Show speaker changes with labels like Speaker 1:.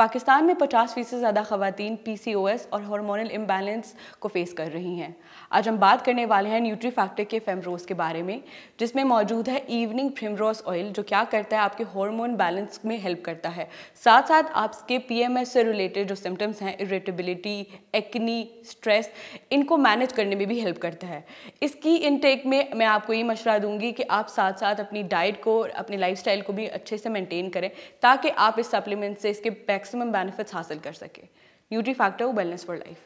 Speaker 1: पाकिस्तान में 50 फ़ीसद से ज़्यादा खवतिन पी और हार्मोनल इम्बेलेंस को फेस कर रही हैं। आज हम बात करने वाले हैं न्यूट्री फैक्टर के फेमरोज के बारे में, जिसमें मौजूद है इवनिंग फ्रिमरोज ऑयल जो क्या करता है, आपके हार्मोन बैलेंस में हेल्प करता है। साथ साथ आपके पीएमएस से रिलेटेड जो सिम्टम्स हैं इरेटेबिलिटी एक्नी स्ट्रेस इनको मैनेज करने में भी हेल्प करता है। इसकी इनटेक में मैं आपको ये मशवरा दूँगी कि आप साथ साथ अपनी डाइट को अपनी लाइफ को भी अच्छे से मेनटेन करें, ताकि आप इस सप्लीमेंट से, इसके मैक्सिमम बेनिफिट्स हासिल कर सके। Nutrifactor wellness for life